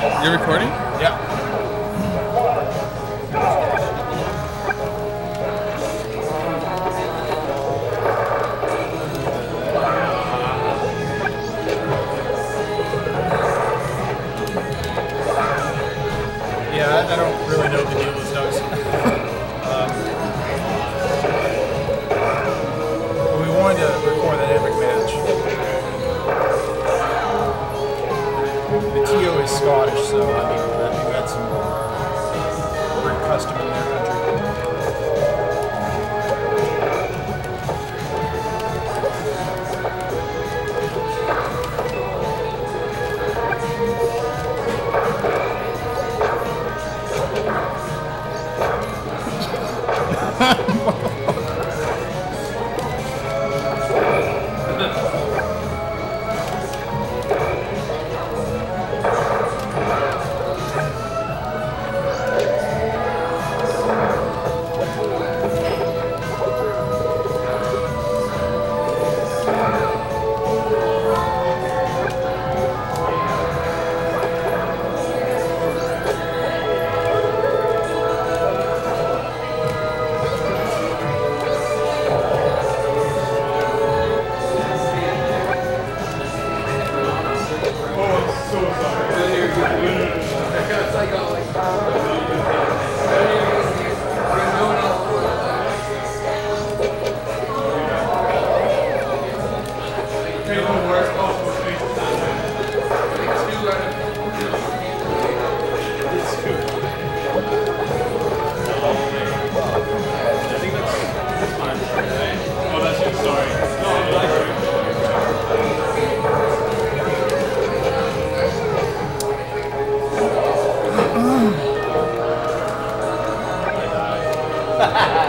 You're recording? Yeah. Scottish, so uh, ハハハハ!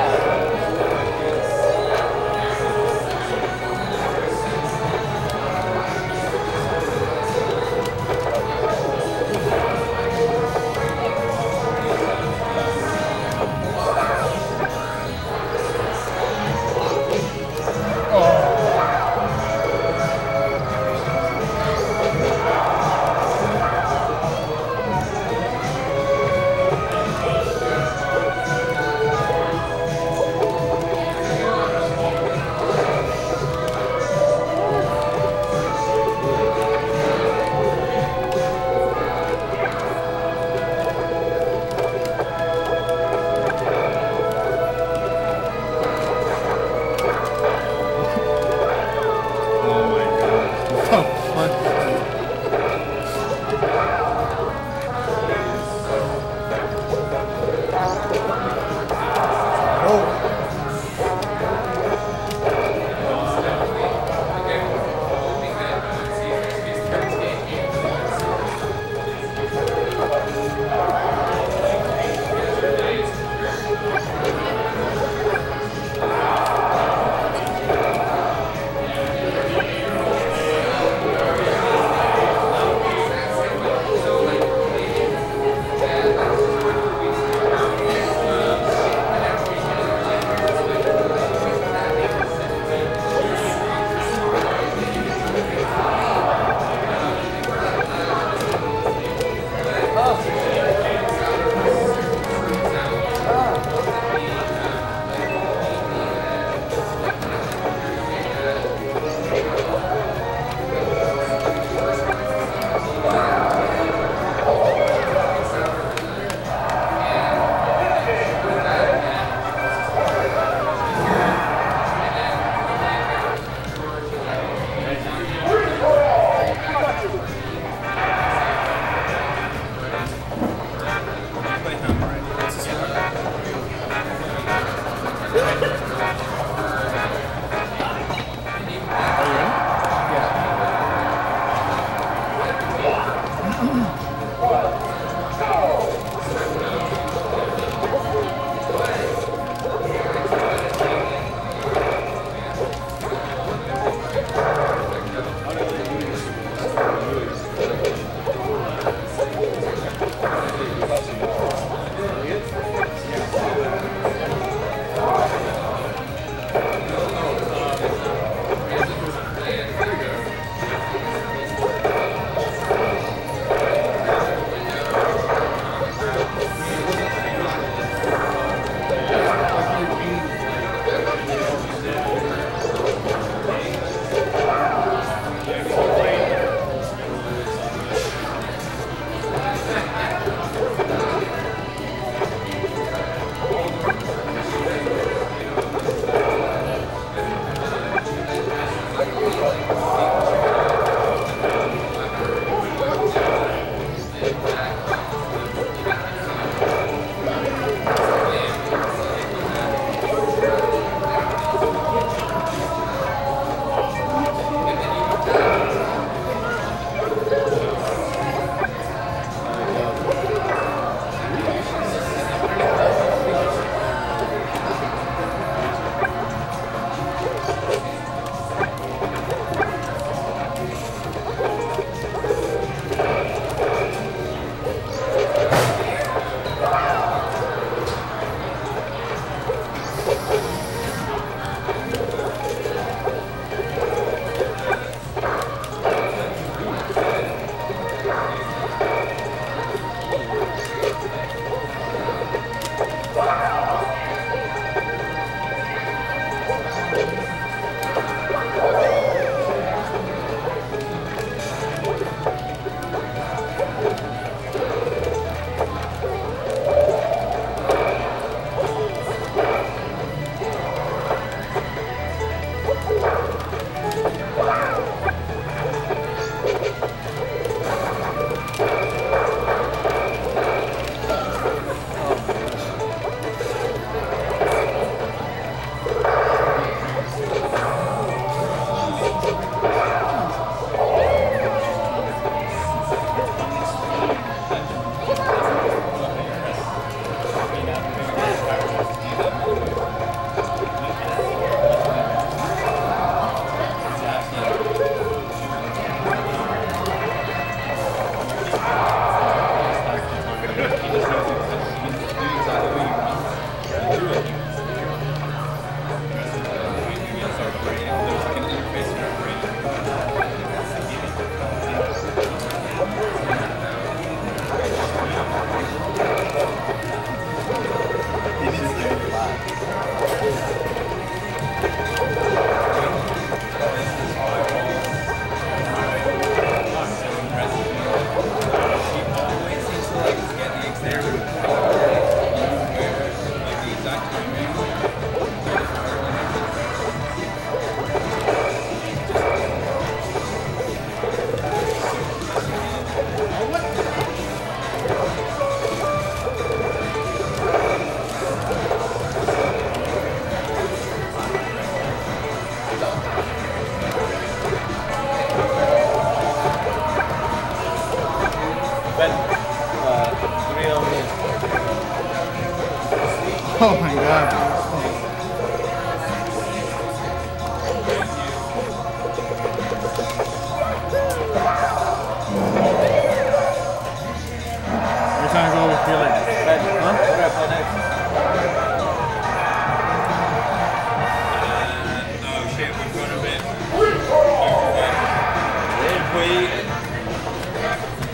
Trying uh, to go with feeling. Huh? What do I play next?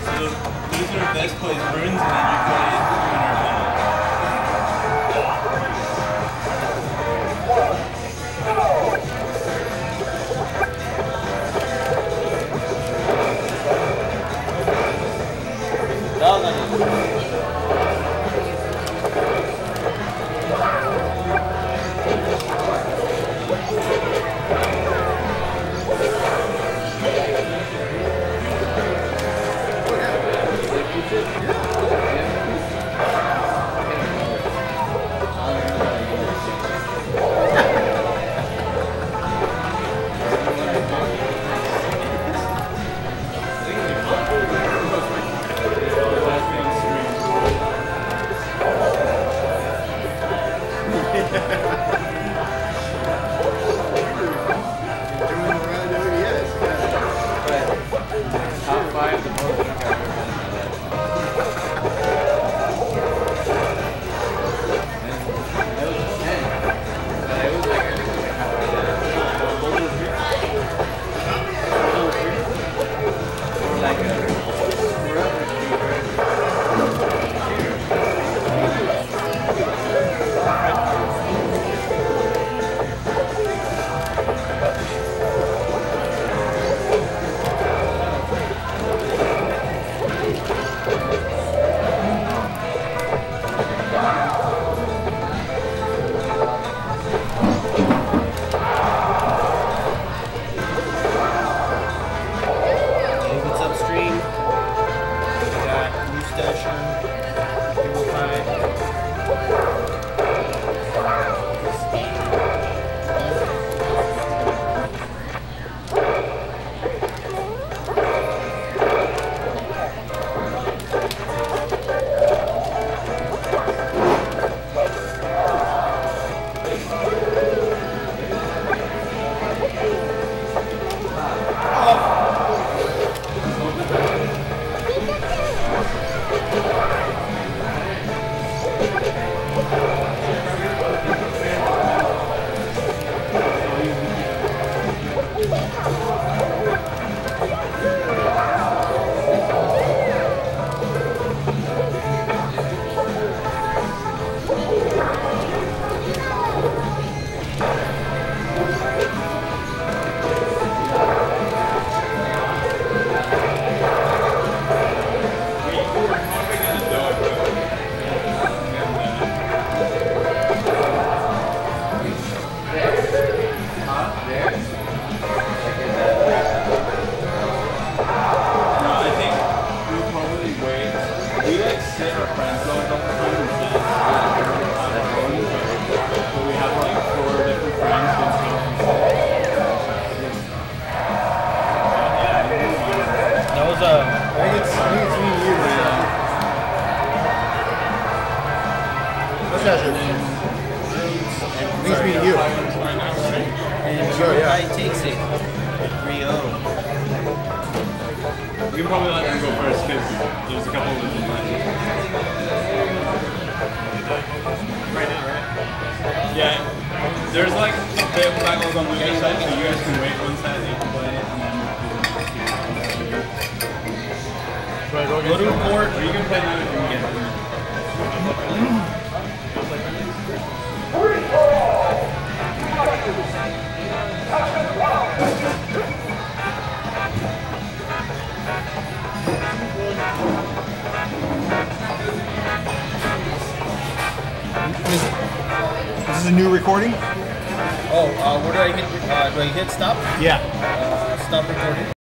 Oh of this plays And Sure, yeah. Guy takes it. 3 0. We can probably let them go first because there's a couple of them left. Right now, right? Yeah. There's like table tackles on the other side, so you guys can wait one side, they can play it, and then Should I go Go against to you? court. or you can play now if you can get it. Is a new recording? Oh, uh, where do I hit? Uh, do I hit stop? Yeah. Uh, stop recording.